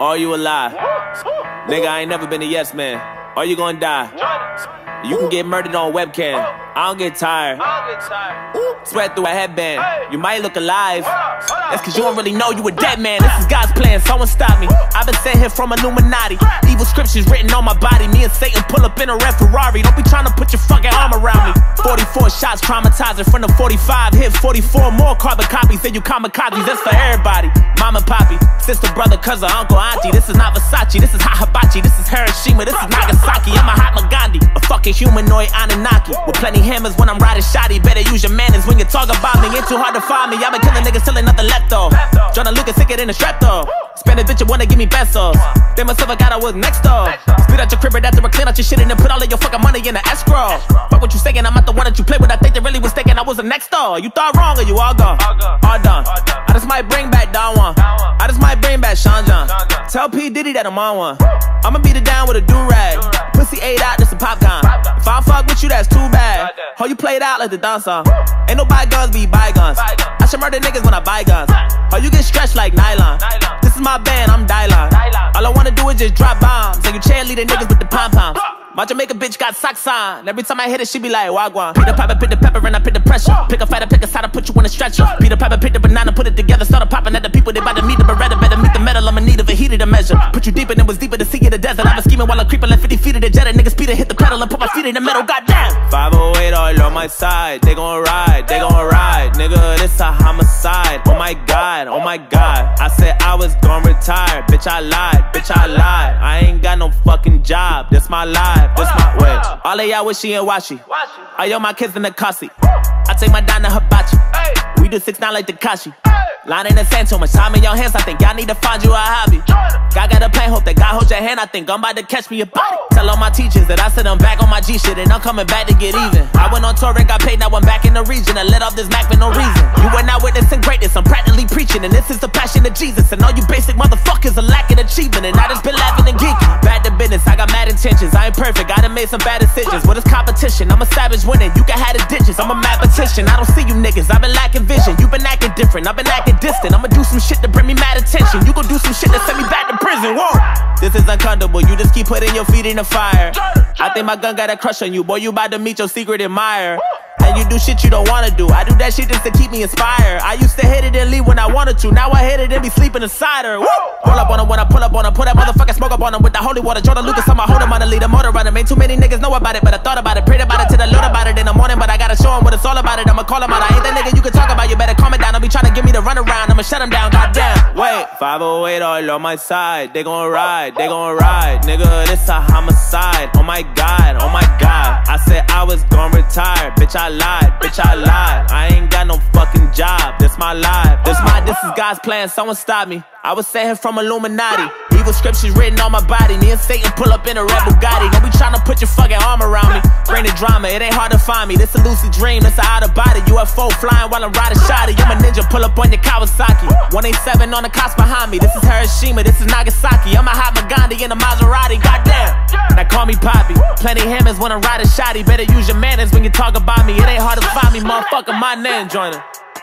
Or you alive? Nigga, I ain't never been a yes man. Are you gonna die? You can get murdered on webcam. I don't get tired. Sweat through a headband. You might look alive. That's cause you don't really know you a dead man. This is God's plan. Someone stop me. I've been sent here from Illuminati. Evil scriptures written on my body. Me and Satan pull up in a red Ferrari. Don't be trying to put your fucking arm around me. 44 shots traumatizing from the 45. Hit 44 more carbon copies than you kamikazes. That's for everybody. Mama, poppy, sister, brother, cousin, uncle, auntie. This is not Versace. This is hot hibachi. This is Hiroshima. This is Nagasaki. I'm a Mahatma Gandhi. A fucking humanoid Anunnaki. With plenty hammers when I'm riding shoddy. Better use your manners when you talk about me. Ain't too hard to find me. I've been killing niggas till ain't nothing left though. Joyner Lucas sicker than a strap though. Spend a bitch and wanna give me pesos. Then myself I got I was next though. Spit out your crib right after I clean out your shit and then put all of your fucking money in the escrow. Fuck what you saying, I'm not the one that you play with. I think they really was thinking I was the next though. You thought wrong or you all gone? All done. I just might bring back Don Juan. I just might bring back Sean John. Tell P. Diddy that I'm on one. I'ma beat it down with a do rag. Pussy ate out, just a popcorn. If I fuck with you, that's too bad. How you played out like the dancer. Ain't no bygones be bygones. I should murder niggas when I buy guns. How you get stretched like nylon. This is my band, I'm Dylon. All I wanna do is just drop bombs. And you cheerleader niggas with the pom poms. My Jamaica bitch got socks on. Every time I hit it, she be like, Wagwan. Peter Piper, pick the pepper, and I pick the pressure. Pick a fighter, pick a side, I put you in a stretcher. Peter Piper, pick the banana, put it together, started popping at the people. They about to meet the Put you deeper than was deeper to see in the desert. I was scheming while I'm creeping like 50 feet of the jet. Niggas Peter hit the pedal and put my feet in the metal. Goddamn. 508 all on my side. They gon' ride, they gon' ride. Nigga, this a homicide. Oh my god, oh my god. I said I was gon' retire. Bitch, I lied, bitch, I lied. I ain't got no fucking job. This my life, this my way. All of y'all wishy and washy. I yo my kids in the car. I take my dime to hibachi. We do six nine like Tekashi. Line in the sand, too much time in your hands. I think y'all need to find you a hobby. God got a plan, hope that God holds your hand. I think I'm about to catch me a body. Tell all my teachers that I said I'm back on my G shit and I'm coming back to get even. I went on tour and got paid, now I'm back in the region I let off this Mac for no reason. You were not witnessing greatness, I'm practically preaching, and this is the passion of Jesus. And all you basic motherfuckers are lacking achievement, and I just been laughing and geeking. Bad to business, I got mad intentions. I ain't perfect, I done made some bad decisions. What is competition? I'm a savage winning, you can have the digits. I'm a mathematician, I don't see you niggas. I've been lacking acting different, I've been acting distant. I'ma do some shit to bring me mad attention. You gon' do some shit that send me back to prison. Whoa. This is uncomfortable. You just keep putting your feet in the fire. I think my gun got a crush on you, boy. You about to meet your secret admirer. You do shit you don't wanna do. I do that shit just to keep me inspired. I used to hit it and leave when I wanted to. Now I hit it and be sleeping inside her. Woo! Roll up on her when I pull up on her. Put that motherfucking smoke up on her with the holy water. Joyner Lucas, I'ma hold him on the lead. Motor runner. Ain't too many niggas know about it, but I thought about it. Prayed about it till I learned about it in the morning. But I gotta show him what it's all about. It. I'ma call him out. I ain't that nigga you can talk about. You better calm it down. Don't be trying to give me the runaround. I'ma shut him down. Goddamn. Wait, 508 all on my side. They gon' ride, they gon' ride. Nigga, this a homicide. Oh my god, oh my god. I said I was gon' retire. Bitch, I lied, bitch, I lied. Fucking job. This my life. This my, this is God's plan. Someone stop me. I was sent from Illuminati. Evil scriptures written on my body. Me and Satan pull up in a red Bugatti. Don't be trying to put your fucking arm around me. Bring the drama, it ain't hard to find me. This a lucid dream, this a out of body. UFO flying while I'm riding shoddy. I'm a ninja, pull up on your Kawasaki. 187 on the cops behind me. This is Hiroshima, this is Nagasaki. I'm a hot Gandhi in a Maserati. Goddamn. Now call me Poppy. Plenty hammers when I'm riding shoddy. Better use your manners when you talk about me. It ain't hard to find me, motherfucker. My name, Joyner. Yeah.